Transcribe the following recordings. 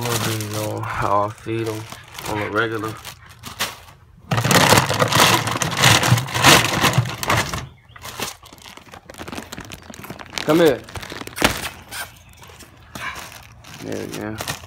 little video on how I feed them on a regular. Come here. There we go.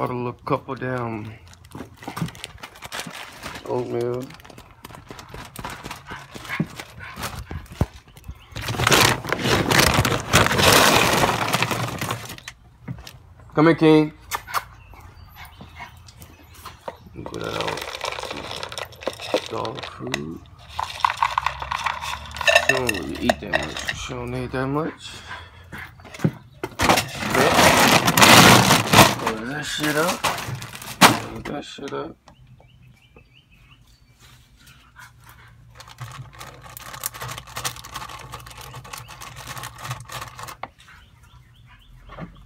A little couple down oatmeal. Come here, King. Get out dog food. She don't really eat that much. She don't need that much. That shit up. Close that shit up.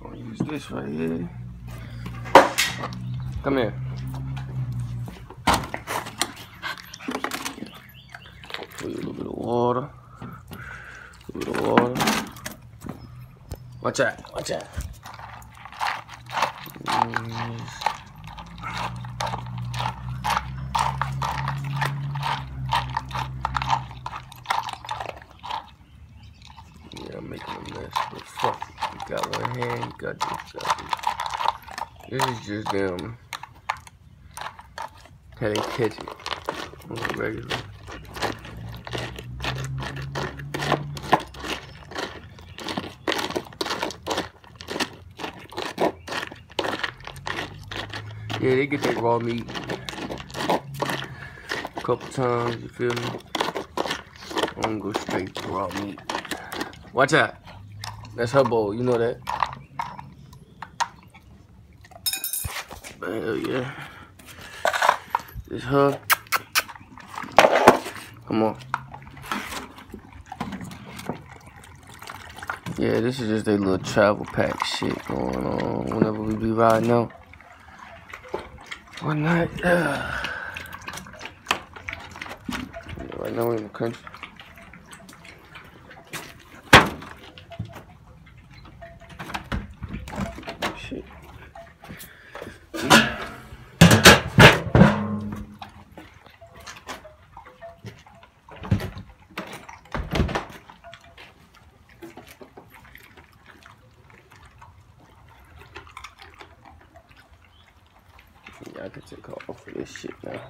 Gonna use this right here. Come here. Put a little bit of water. A little bit of water. Watch out, watch out. Yeah, I'm making a mess, but fuck. You got one hand, got this, got this. Is just them. How they catch it regular. Yeah, they get that raw meat a couple times, you feel me? I'm gonna go straight to raw meat. Watch out. That's her bowl, you know that. Hell yeah. This her. Come on. Yeah, this is just a little travel pack shit going on whenever we be riding out. One night, uh, right now we're in the country. I can take off of this shit now.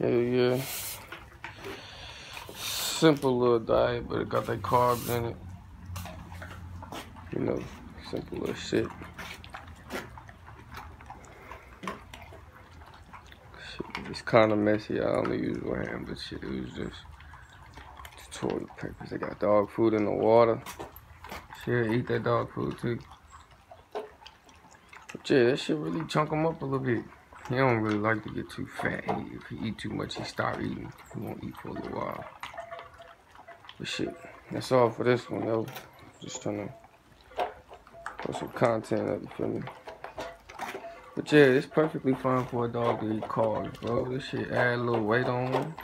Hell yeah. Simple little diet, but it got that carbs in it. You know, simple little shit. Shit, it's kind of messy. I only use one hand, but shit, it was just toilet papers. They got dog food in the water. Shit, eat that dog food too. But yeah, that shit really chunk him up a little bit. He don't really like to get too fat. He, if he eat too much, he start eating. He won't eat for a little while. But shit, that's all for this one though. Just trying to put some content up, you feel me? But yeah, it's perfectly fine for a dog to eat carbs, bro. This shit add a little weight on them.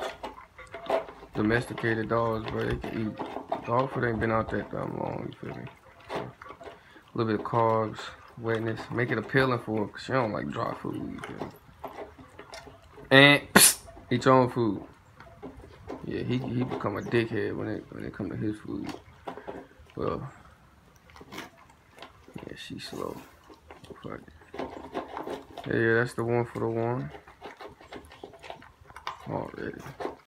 Domesticated dogs, bro, they can eat. Food ain't been out that damn long, you feel me? A little bit of carbs, wetness, make it appealing for her, cause she don't like dry food, you feel me? And psst, eat your own food. Yeah, he he become a dickhead when it when it come to his food. Well, yeah, she's slow. Fuck. Yeah, yeah, that's the one for the one. Already.